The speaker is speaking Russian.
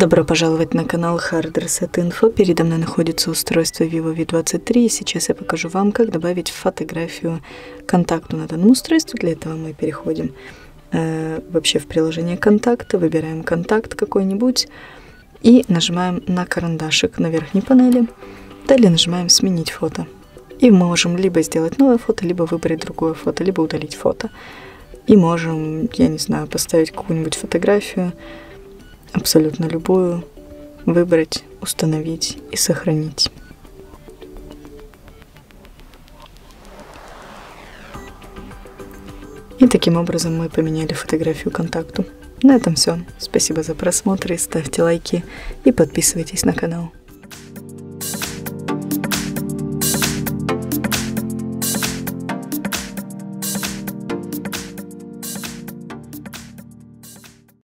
Добро пожаловать на канал Hard Reset Info. Передо мной находится устройство Vivo V23. И сейчас я покажу вам, как добавить фотографию контакту на данном устройстве. Для этого мы переходим э, вообще в приложение контакта, выбираем контакт какой-нибудь и нажимаем на карандашик на верхней панели. Далее нажимаем «Сменить фото». И можем либо сделать новое фото, либо выбрать другое фото, либо удалить фото. И можем, я не знаю, поставить какую-нибудь фотографию, абсолютно любую, выбрать, установить и сохранить. И таким образом мы поменяли фотографию контакту. На этом все. Спасибо за просмотр, ставьте лайки и подписывайтесь на канал.